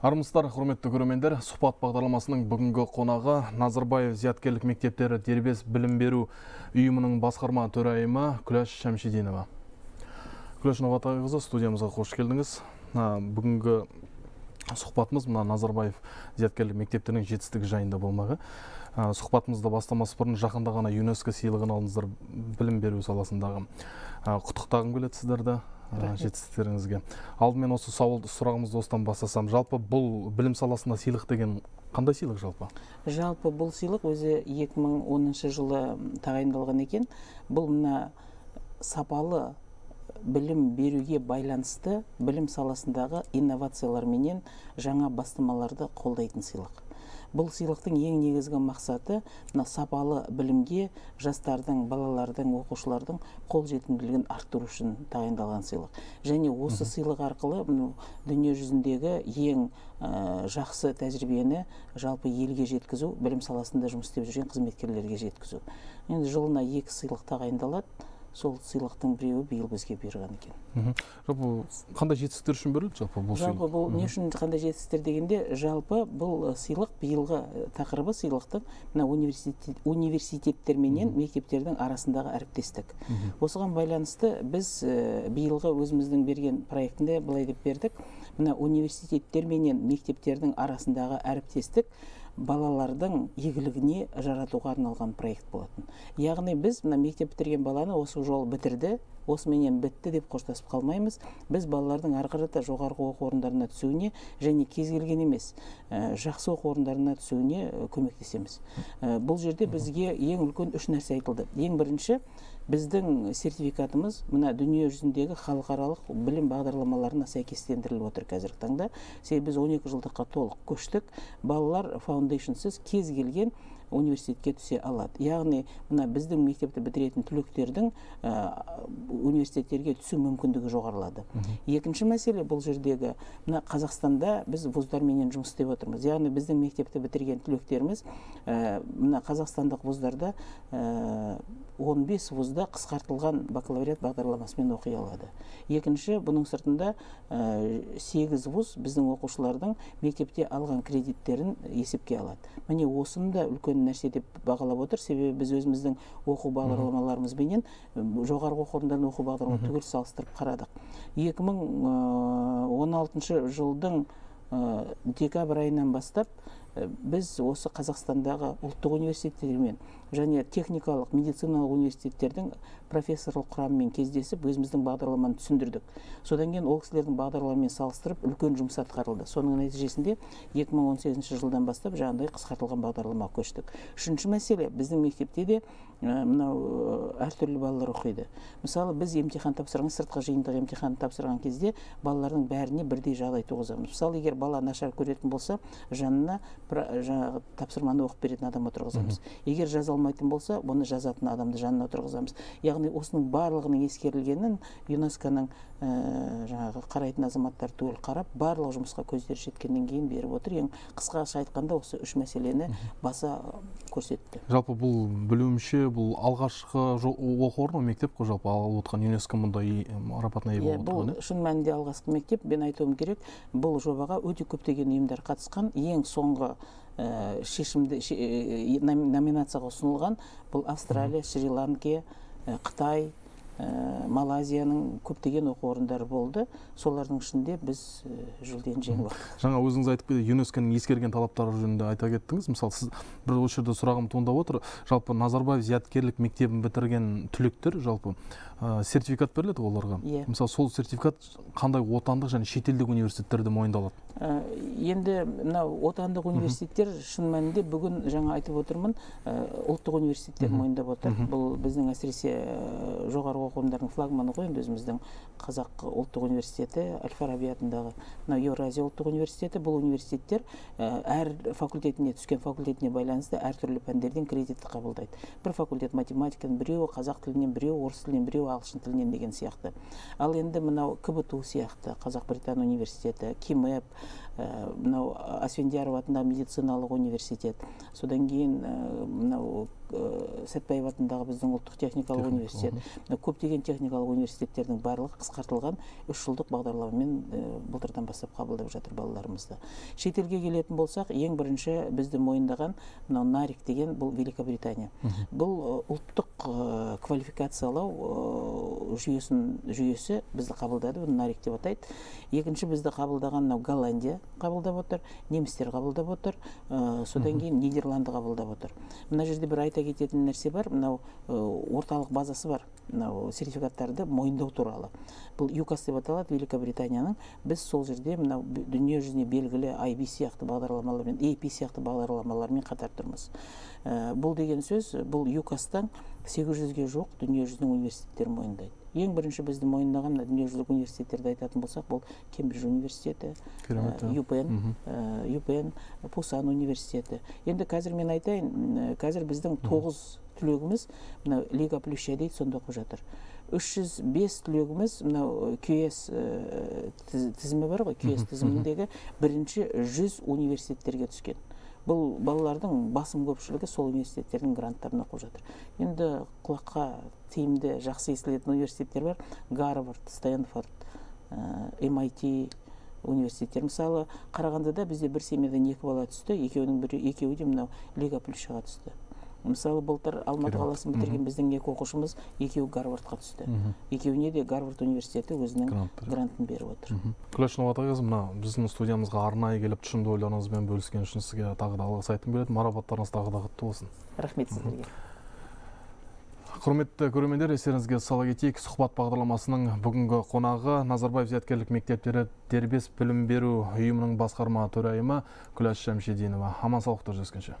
армысыздар құрметті көрермендер сұхбат бағдарламасының бүгінгі қонағы назарбаев зияткерлік мектептері дербес білім беру ұйымының басқарма төрайымы күләш шәмшидинова. Күләш новатайқызы студиямызға қош келдіңіз. Бүгінгі сұхбатымыз мына назарбаев зияткерлік мектептерінің жетістігі жайында болмағы. Сұхбатымызды бастамас бұрын жақында ғана юнеско сыйлығын алдыңыздар білім беру саласындағы. Құттықтағым келеді сіздерді. Жетістіктеріңізге. Алдымен осы сауал сұрағымызды осыдан бастасам. Жалпы бұл білім саласында сыйлық деген қандай сыйлық жалпы? Жалпы бұл сыйлық өзі 2010 жылы тағайындалған екен. Бұл мына сапалы білім беруге байланысты білім саласындағы инновациялар менен жаңа бастамаларды қолдайтын сыйлық. Бұл сыйлықтың ең негізгі мақсаты мына сапалы білімге жастардың балалардың оқушылардың қолжетімділігін арттыру үшін тағайындалған сыйлық. Және осы сыйлық арқылы дүние жүзіндегі ең жақсы тәжірибені жалпы елге жеткізу білім саласында жұмыс істеп жүрген қызметкерлерге жеткізу. Енді жылына екі сыйлық тағайындалады. Сол сыйлықтың біреуі биыл бізге бұйырған екен. Жалпы қандай жетістіктер үшін берілді жалпы бұл жалпы бұл не үшін қандай жетістіктер дегенде жалпы бұл сыйлық биылғы тақырыбы сыйлықтың мына университет, университеттер менен мектептердің арасындағы әріптестік. Осыған байланысты біз биылғы өзіміздің берген проектінде былай деп бердік. Мына университеттер менен мектептердің арасындағы әріптестік балалардың игілігіне жаратуға арналған проект болатын. Яғни біз мына мектеп бітірген баланы осы жол бітірді осыменен бітті деп қоштасып қалмаймыз. Біз балалардың ары қарата жоғарғы оқу орындарына түсуіне және кез келген емес ә, жақсы оқу орындарына түсуіне көмектесеміз. Ә, бұл жерде бізге ең үлкен үш нәрсе айтылды. Ең бірінші біздің сертификатымыз мына дүние жүзіндегі халықаралық білім бағдарламаларына сәйкестендіріліп отыр қазіргі таңда. Себебі біз 12 жылдыққа толық көштік. Балалар фаундейшнсыз кез келген университетке түсе алады. Яғни мына біздің мектепті бітіретін түлектердің ә, университеттерге түсу мүмкіндігі жоғарылады. Екінші мәселе бұл жердегі мына қазақстанда біз вуздарменен жұмыс істеп отырмыз. Яғни біздің мектепті бітірген түлектеріміз ә, мына қазақстандық вуздарда ә, 15 вузда қысқартылған бакалавриат бағдарламасымен оқи алады. Екінші бұның сыртында сегіз вуз біздің оқушылардың мектепте алған кредиттерін есепке алады. Міне осыны да үлкен нәрсе деп бағалап отыр. Себебі біз өзіміздің оқу бағдарламаларымызбенен жоғарғы оқу орындарының оқу бағдарламаларын түгел салыстырып қарадық. 2016 жылдың декабрь айынан бастап біз осы қазақстандағы ұлттық университеттермен және техникалық медициналық университеттердің профессорлық құрамымен кездесіп өзіміздің бағдарламаны түсіндірдік. Содан кейін ол кісілердің бағдарламамен салыстырып үлкен жұмыс атқарылды. Соның нәтижесінде 2018 жылдан бастап жаңағыдай қысқартылған бағдарламаға көштік. Үшінші мәселе біздің мектепте де мынау әртүрлі балалар оқиды. Мысалы біз емтихан тапсырған сыртқы жиынтық емтихан тапсырған кезде балалардың бәріне бірдей жағдай туғызамыз. Мысалы егер бала нашар көретін болса жанына жаңағы тапсырманы оқып беретін адам отырғызамыз. Егер жаза алмайтын болса бұны жазатын адамды жанына отырғызамыз. Яғни осының барлығының ескерілгенін юнеско-ның ә, жаңағы қарайтын азаматтар түгел қарап барлық жұмысқа көздері жеткеннен кейін беріп отыр. Ең қысқаша айтқанда осы үш мәселені баса көрсетті. Жалпы бұл білуімше бұл алғашқы оқу орны мектеп қой жалпы алып отқан юнеско мұндай марапатына ие болып отыр бұл шын мәнінде алғашқы мектеп. Мен айтуым керек бұл жобаға өте көптеген ұйымдар қатысқан. Ең соңғы шешімді номинацияға ұсынылған бұл австралия шри ланка қытай ә, малайзияның көптеген оқу орындары болды. Солардың ішінде біз ә, жүлдені жеңіп алдық. Жаңа өзіңіз айтып кетті юнеско ескерген талаптары жөнінде айта кеттіңіз. Мысалы сіз бір осы жерде сұрағым туындап отыр. Жалпы назарбаев зияткерлік мектебін бітірген түлектер жалпы ә, сертификат беріледі оларға? Иә. Мысалы сол сертификат қандай отандық және шетелдік университеттерде мойындалады? Ә, енді мынау отандық университеттер шын мәнінде бүгін жаңа айтып отырмын ұлттық университеттер мойындап отыр. Бұл біздің әсіресе жоғарғы орындарының флагманы ғой енді өзіміздің қазақ ұлттық университеті әл фараби атындағы мынау еуразия ұлттық университеті. Бұл университеттер әр факультетіне түскен факультетіне байланысты әртүрлі пәндерден кредитті қабылдайды. Бір факультет математиканың біреуі қазақ тілінен біреуі орыс тілінен біреуі ағылшын тілінен деген сияқты. Ал енді мынау кбту сияқты қазақ британ университеті кимэп мынау асфендияров атындағы медициналық университет. Содан кейін мынау ә, сәтбаев атындағы біздің ұлттық техникалық университет. мына көптеген техникалық университеттердің барлығы қысқартылған үш жылдық бағдарламамен былтырдан бастап қабылдап жатыр балаларымызды. Шетелге келетін болсақ ең бірінші бізді мойындаған мынау нарик деген бұл великобритания. Бұл ұлттық квалификациялау жүйесін жүйесі бізді қабылдады бұны нарик деп атайды. Екінші бізді қабылдаған мынау голландия қабылдап отыр немістер қабылдап отыр содан кейін нидерланды қабылдап отыр. Мына жерде бір айта кететін нәрсе бар. Мынау орталық базасы бар. Мынау сертификаттарды мойындау туралы. Бұл юкас деп аталады великобританияның. Біз сол жерде мынау дүние жүзіне белгілі IB сияқты бағдарламалармен AP сияқты бағдарламалармен қатар тұрмыз. Ә, бұл деген сөз бұл юкастан 800-ге жоқ дүние жүзінің университеттері мойындайды. Ең бірінші бізді мойындаған мына дүниежүзілік университеттерді айтатын болсақ бұл кембридж университеті юпен юпен пусан университеті. Енді қазір мен айтайын қазір біздің тоғыз түлегіміз мына лига плюща дейді сонда оқып жатыр. Үш жүз бес түлегіміз мынау QS тізімі бар ғой QS тізіміндегі бірінші жүз университеттерге түскен. Бұл балалардың басым көпшілігі сол университеттердің гранттарына оқып жатыр. Енді құлаққа тиімді жақсы естілетін университеттер бар. Гарвард стэнфорд MIT университеттер мысалы. Қарағандыда бізде бір семьядан екі бала түсті. Екеуінің бірі екеуі де мынау лига плюсшаға түсті. Мысалы былтыр алматы қаласын бітірген біздің екі оқушымыз екеуі гарвардқа түсті. Екеуіне де гарвард университеті өзінің грантын беріп отыр. Күләш новатайқызы мына біздің студиямызға арнайы келіп тұшымды ойларыңызбен бөліскен үшін сізге тағы да алғыс айтқым келеді. Марапаттарыңыз тағы да құтты болсын. Рахмет сіздерге. Құрметті көрермендер естеріңізге сала кетейік сұхбат бағдарламасының бүгінгі қонағы назарбаев зияткерлік мектептері дербес білім беру ұйымының басқарма төрайымы күләш шәмшидинова. Аман саулықта жүздескенше